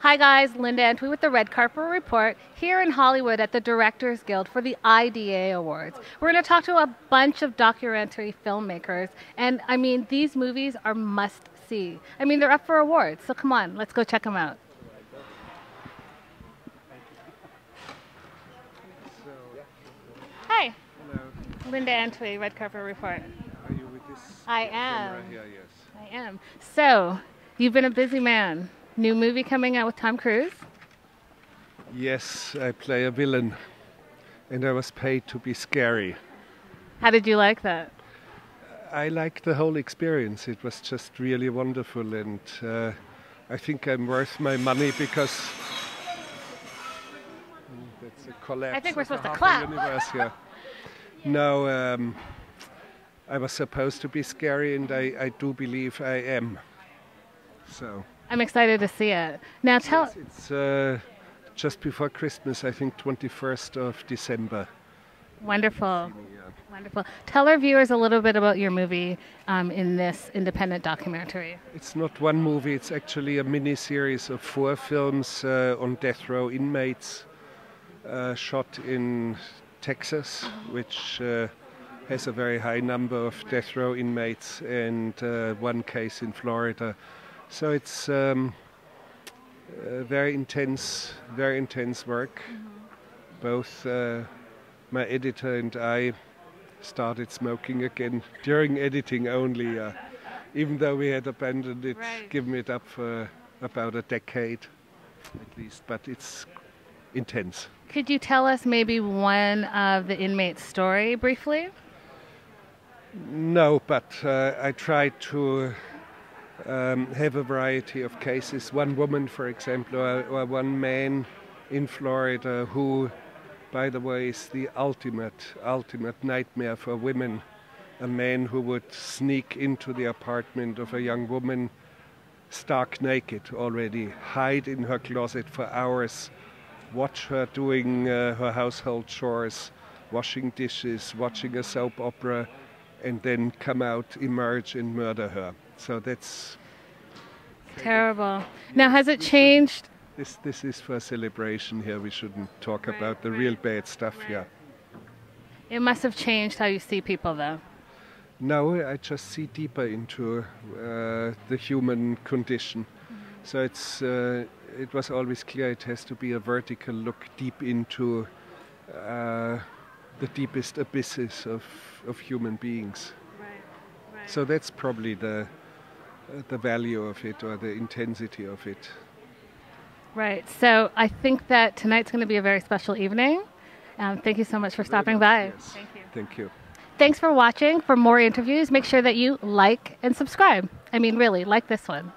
Hi, guys. Linda Antwi with the Red Carpet Report here in Hollywood at the Directors Guild for the IDA Awards. We're going to talk to a bunch of documentary filmmakers, and I mean, these movies are must see. I mean, they're up for awards, so come on, let's go check them out. Hi. Hello. Linda Antwi, Red Carpet Report. Are you with this I camera am. here? Yes. I am. So, you've been a busy man. New movie coming out with Tom Cruise. Yes, I play a villain, and I was paid to be scary. How did you like that? I liked the whole experience. It was just really wonderful, and uh, I think I'm worth my money because Mm, that's a collapse. I think we're supposed to clap. Universe here. no, um, I was supposed to be scary, and I, I do believe I am. So. I'm excited to see it. Now tell Yes, it's uh, just before Christmas, I think 21st of December. wonderful. Wonderful. Tell our viewers a little bit about your movie um, in this independent documentary. It's not one movie, it's actually a mini series of four films uh, on death row inmates uh, shot in Texas, which uh, has a very high number of death row inmates, and uh, one case in Florida. So it's um, uh, very intense, very intense work. Both uh, my editor and I started smoking again during editing only, uh, even though we had abandoned it, Right. given it up for about a decade at least. But it's intense. Could you tell us maybe one of the inmates' story briefly? No, but uh, I tried to um, have a variety of cases. One woman, for example, or, or one man in Florida who, by the way, is the ultimate, ultimate nightmare for women. A man who would sneak into the apartment of a young woman, stark naked already, hide in her closet for hours, watch her doing uh, her household chores, washing dishes, watching a soap opera, and then come out, emerge, and murder her. So that's Terrible. Now, has it changed? this. This is for celebration here. We shouldn't talk Right, about the right, real bad stuff right. here. It must have changed how you see people, though. No, I just see deeper into uh, the human condition. So it's uh, it was always clear it has to be a vertical look deep into uh, the deepest abysses of, of human beings. Right. Right. So that's probably the uh, the value of it or the intensity of it. Right. So I think that tonight's going to be a very special evening. Um, thank you so much for stopping by. Yes. Thank you. Thank you. Thanks for watching. For more interviews, make sure that you like and subscribe. I mean, really, like this one.